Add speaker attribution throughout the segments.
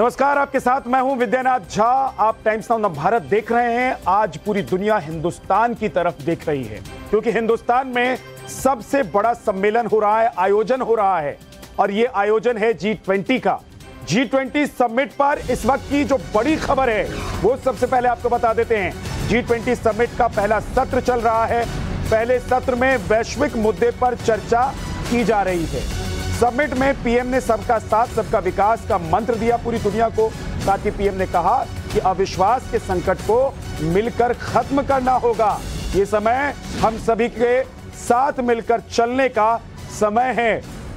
Speaker 1: नमस्कार, आपके साथ मैं हूँ विद्यानाथ झा। आप टाइम्स नाउ भारत देख रहे हैं। आज पूरी दुनिया हिंदुस्तान की तरफ़ देख रही है, क्योंकि हिंदुस्तान में सबसे बड़ा सम्मेलन हो रहा है, आयोजन हो रहा है, और ये आयोजन है जी ट्वेंटी का। जी ट्वेंटी समिट पर इस वक्त की जो बड़ी खबर है, वो सबसे पहले आपको बता देते हैं। जी ट्वेंटी समिट का पहला सत्र चल रहा है। पहले सत्र में वैश्विक मुद्दे पर चर्चा की जा रही है। समिट में पीएम ने सबका साथ, सबका विकास का मंत्र दिया पूरी दुनिया को। साथ ही पीएम ने कहा कि अविश्वास के संकट को मिलकर खत्म करना होगा। ये समय हम सभी के साथ मिलकर चलने का समय है।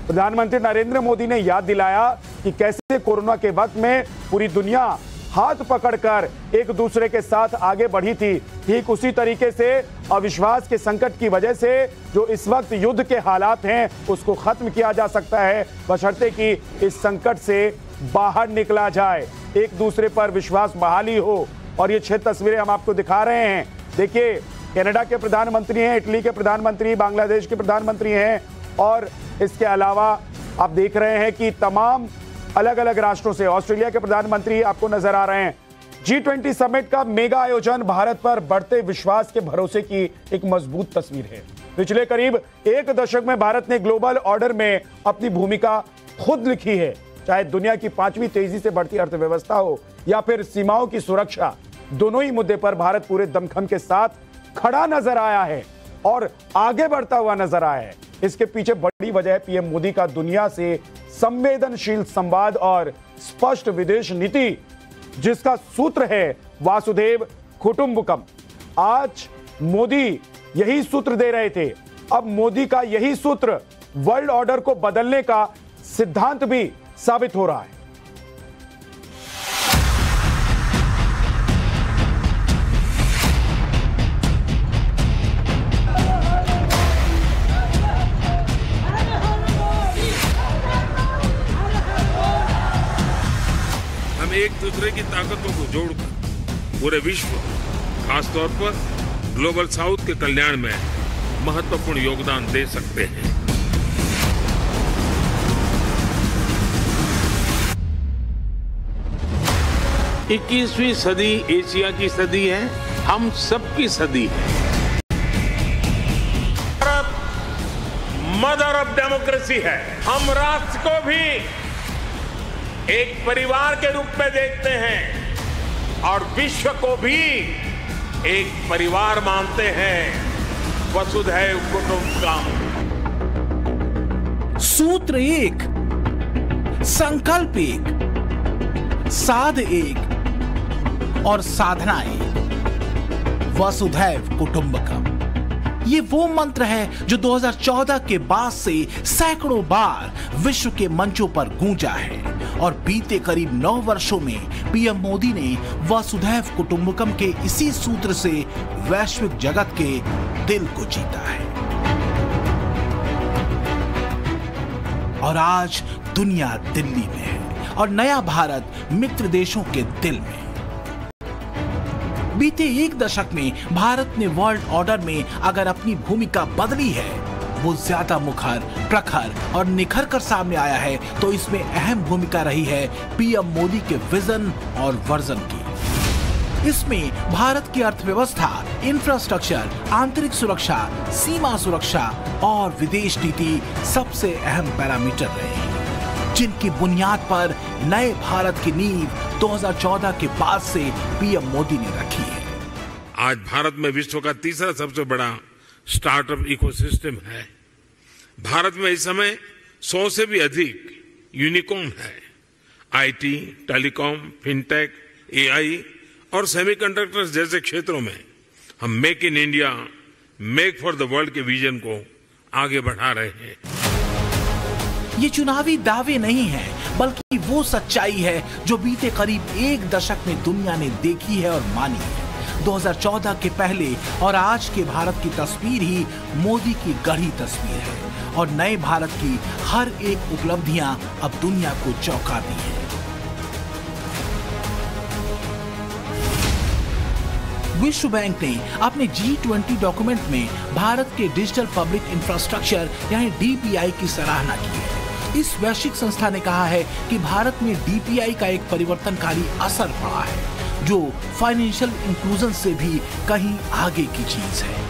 Speaker 1: प्रधानमंत्री नरेंद्र मोदी ने याद दिलाया कि कैसे कोरोना के वक्त में पूरी दुनिया हाथ पकड़कर एक दूसरे के साथ आगे बढ़ी थी। ठीक उसी तरीके से अविश्वास के संकट की वजह से जो इस वक्त युद्ध के हालात हैं, उसको खत्म किया जा सकता है। बशर्ते कि इस संकट से बाहर निकला जाए। एक दूसरे पर विश्वास बहाली हो। और ये छह तस्वीरें हम आपको दिखा रहे हैं। देखिए, कनाडा के प्रधानमंत्री हैं, इटली के प्रधानमंत्री, बांग्लादेश के प्रधानमंत्री हैं। और इसके अलावा आप देख रहे हैं कि तमाम अलग अलग राष्ट्रों से, ऑस्ट्रेलिया के प्रधानमंत्री आपको नज़र आ रहे हैं। जी ट्वेंटी समिट का मेगा आयोजन भारत पर बढ़ते विश्वास के भरोसे की एक मज़बूत तस्वीर है। पिछले करीब एक दशक में भारत ने ग्लोबल ऑर्डर में अपनी भूमिका खुद लिखी है। चाहे दुनिया की पांचवी तेज़ी से बढ़ती अर्थव्यवस्था हो या फिर सीमाओं की सुरक्षा, दोनों ही मुद्दे पर भारत पूरे दमखम के साथ खड़ा नज़र आया है और आगे बढ़ता हुआ नज़र आया है। इसके पीछे बड़ी वजह पीएम मोदी का दुनिया से संवेदनशील संवाद और स्पष्ट विदेश नीति, जिसका सूत्र है वासुदेव कुटुंबकम। आज मोदी यही सूत्र दे रहे थे। अब मोदी का यही सूत्र वर्ल्ड ऑर्डर को बदलने का सिद्धांत भी साबित हो रहा है।
Speaker 2: एक दूसरे की ताकतों को जोड़कर पूरे विश्व, खासतौर पर ग्लोबल साउथ के कल्याण में महत्वपूर्ण योगदान दे सकते हैं।
Speaker 3: इक्कीसवीं सदी एशिया की सदी है, हम सबकी सदी है।
Speaker 2: मदर ऑफ़ डेमोक्रेसी है। हम राष्ट्र को भी एक परिवार के रूप में देखते हैं और विश्व को भी एक परिवार मानते हैं। वसुधैव कुटुंबकम
Speaker 4: सूत्र एक, संकल्प एक, साध एक और साधना एक। वसुधैव कुटुंबकम ये वो मंत्र है जो 2014 के बाद से सैकड़ों बार विश्व के मंचों पर गूंजा है। और बीते करीब नौ वर्षों में पीएम मोदी ने वसुधैव कुटुंबकम के इसी सूत्र से वैश्विक जगत के दिल को जीता है। और आज दुनिया दिल्ली में है और नया भारत मित्र देशों के दिल में बीते एक दशक में भारत ने वर्ल्ड ऑर्डर में अगर अपनी भूमिका बदली है, वो ज़्यादा मुखर, प्रखर और निखर कर सामने आया है तो इसमें अहम भूमिका रही है पीएम मोदी के विजन और वर्जन की। इसमें भारत की अर्थव्यवस्था इंफ्रास्ट्रक्चर आंतरिक सुरक्षा, सीमा सुरक्षा और विदेश नीति सबसे अहम पैरामीटर रहे। हैं जिनकी बुनियाद पर नए भारत की नींव 2014 के बाद से पीएम मोदी ने रखी है।
Speaker 2: आज भारत में विश्व का तीसरा सबसे बड़ा स्टार्टअप इकोसिस्टम है। भारत में इस समय सौ से भी अधिक यूनिकॉर्न है। आईटी, टेलीकॉम, फिनटेक, एआई और सेमीकंडक्टर्स जैसे क्षेत्रों में हम make in India, make for the world के विजन को आगे बढ़ा रहे हैं।
Speaker 4: ये चुनावी दावे नहीं हैं, बल्कि वो सच्चाई है जो बीते करीब एक दशक में दुनिया ने देखी है और मानी है। 2014 के पहले और आज के भारत की तस्वीर ही मोदी की गढ़ी तस्वीर है और नए भारत की हर एक उपलब्धियाँ अब दुनिया को चौंकाती है। विश्व बैंक ने अपने जी ट्वेंटी डॉक्यूमेंट में भारत के डिजिटल पब्लिक इंफ्रास्ट्रक्चर, यानी डीपीआई की सराहना की है। इस वैश्विक संस्था ने कहा है कि भारत में डीपीआई का एक परिवर्तनकारी असर पड़ा है, जो फाइनेंशियल इंक्लूजन से भी कहीं आगे की चीज़ है।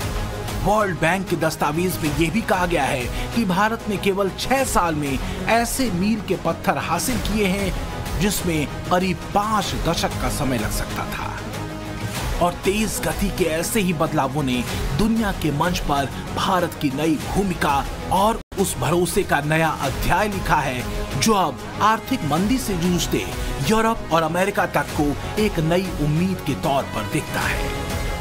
Speaker 4: वर्ल्ड बैंक के दस्तावेज़ में यह भी कहा गया है कि भारत ने केवल छह साल में ऐसे मील के पत्थर हासिल किए हैं, जिसमें करीब पाँच दशक का समय लग सकता था। और तेज गति के ऐसे ही बदलावों ने दुनिया के मंच पर भारत की नई भूमिका और उस भरोसे का नया अध्याय लिखा है, जो अब आर्थिक मंदी से जूझते यूरोप और अमेरिका तक को एक नई उम्मीद के तौर पर दिखता है।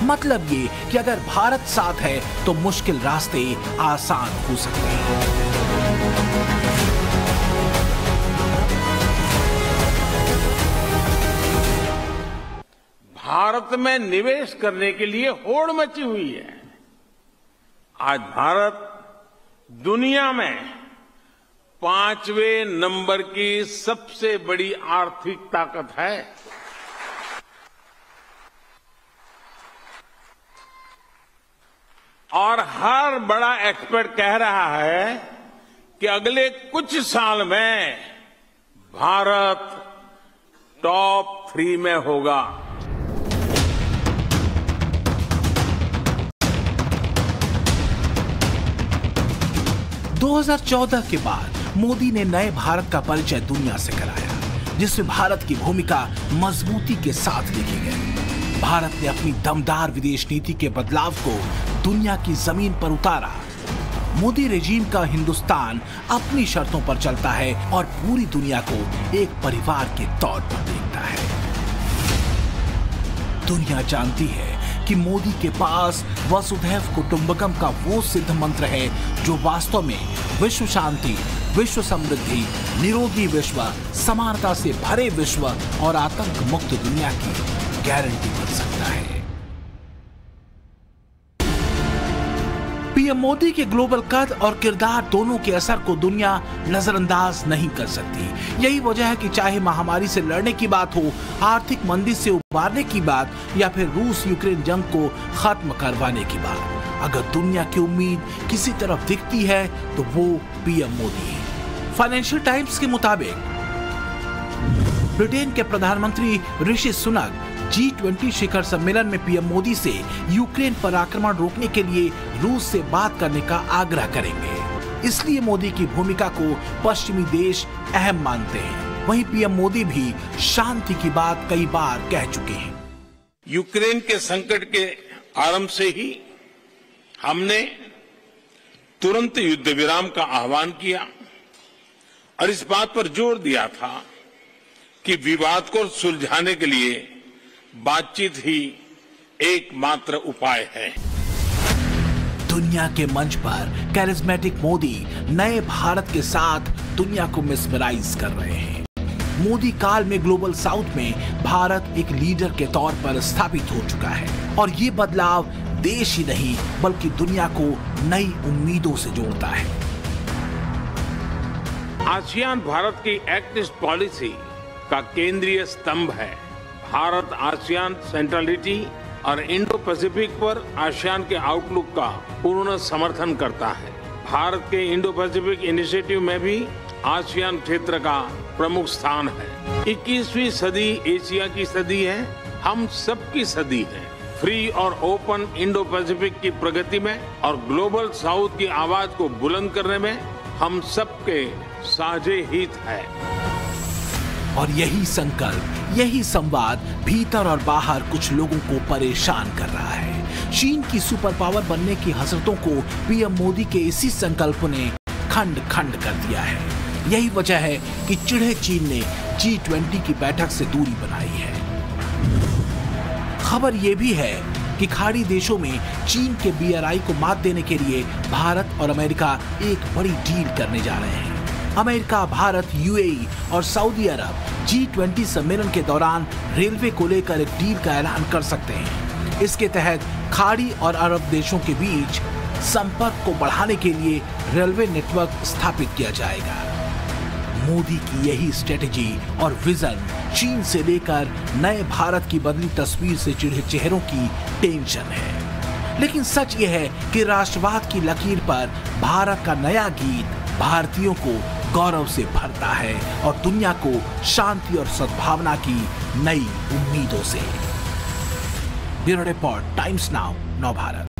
Speaker 4: मतलब ये कि अगर भारत साथ है तो मुश्किल रास्ते आसान हो सकते हैं।
Speaker 3: भारत में निवेश करने के लिए होड़ मची हुई है। आज भारत दुनिया में पाँचवें नंबर की सबसे बड़ी आर्थिक ताकत है। और हर बड़ा एक्सपर्ट कह रहा है कि अगले कुछ साल में भारत टॉप थ्री में होगा।
Speaker 4: 2014 के बाद मोदी ने नए भारत का परिचय दुनिया से कराया, जिसमें भारत की भूमिका मजबूती के साथ लिखी गई। भारत ने अपनी दमदार विदेश नीति के बदलाव को दुनिया की ज़मीन पर उतारा। मोदी रेजीम का हिंदुस्तान अपनी शर्तों पर चलता है और पूरी दुनिया को एक परिवार के तौर पर देखता है। दुनिया जानती है कि मोदी के पास वसुधैव कुटुंबकम का वो सिद्ध मंत्र है, जो वास्तव में विश्व शांति, विश्व समृद्धि, निरोगी विश्व, समानता से भरे विश्व और आतंक मुक्त दुनिया की गारंटी बन सकता है। पीएम मोदी के ग्लोबल कद और किरदार दोनों के असर को दुनिया नजरअंदाज नहीं कर सकती। यही वजह है कि चाहे महामारी से लड़ने की बात हो, आर्थिक मंदी से उबारने की बात, या फिर रूस यूक्रेन जंग को खत्म करवाने की बात। अगर दुनिया की उम्मीद किसी तरफ़ दिखती है तो वो पीएम मोदी। है फाइनेंशियल टाइम्स के मुताबिक, ब्रिटेन के प्रधानमंत्री ऋषि सुनक जी ट्वेंटी शिखर सम्मेलन में पीएम मोदी से यूक्रेन पर आक्रमण रोकने के लिए रूस से बात करने का आग्रह करेंगे। इसलिए मोदी की भूमिका को पश्चिमी देश अहम मानते हैं। वहीं पीएम मोदी भी शांति की बात कई बार कह चुके हैं।
Speaker 3: यूक्रेन के संकट के आरंभ से ही हमने तुरंत युद्ध विराम का आह्वान किया और इस बात पर ज़ोर दिया था कि विवाद को सुलझाने के लिए बातचीत ही एकमात्र उपाय है।
Speaker 4: दुनिया के मंच पर कैरिज्मेटिक मोदी नए भारत के साथ दुनिया को मिसमराइज कर रहे हैं। मोदी काल में ग्लोबल साउथ में भारत एक लीडर के तौर पर स्थापित हो चुका है। और ये बदलाव देश ही नहीं बल्कि दुनिया को नई उम्मीदों से जोड़ता है।
Speaker 3: आसियान भारत की एक्ट ईस्ट पॉलिसी का केंद्रीय स्तंभ है। भारत, आसियान सेंट्रलिटी और इंडो पैसिफिक पर आसियान के आउटलुक का पूर्ण समर्थन करता है। भारत के इंडो पैसिफिक इनिशिएटिव में भी आसियान क्षेत्र का प्रमुख स्थान है। 21वीं सदी एशिया की सदी है। हम सबकी सदी है। फ्री और ओपन इंडो पैसिफिक की प्रगति में और ग्लोबल साउथ की आवाज़ को बुलंद करने में हम सबके साझे हित है।
Speaker 4: और यही संकल्प यही संवाद भीतर और बाहर कुछ लोगों को परेशान कर रहा है। चीन की सुपर पावर बनने की हसरतों को पीएम मोदी के इसी संकल्प ने खंड खंड कर दिया है। यही वजह है कि चिढ़े चीन ने जी ट्वेंटी की बैठक से दूरी बनाई है। खबर यह भी है कि खाड़ी देशों में चीन के बीआरआई को मात देने के लिए भारत और अमेरिका एक बड़ी डील करने जा रहे हैं। अमेरिका, भारत यूएई और सऊदी अरब जी ट्वेंटी सम्मेलन के दौरान रेलवे को लेकर एक डील का ऐलान कर सकते हैं। इसके तहत खाड़ी और अरब देशों के बीच संपर्क को बढ़ाने के लिए रेलवे नेटवर्क स्थापित किया जाएगा। मोदी की यही स्ट्रेटेजी और विजन चीन से लेकर नए भारत की बदली तस्वीर से चिढ़े चेहरों की टेंशन है। लेकिन सच यह है कि राष्ट्रवाद की लकीर पर भारत का नया गीत भारतीयों को गौरव से भरता है और दुनिया को शांति और सद्भावना की नई उम्मीदों से। ब्यूरो रिपोर्ट, टाइम्स नाउ, नव भारत।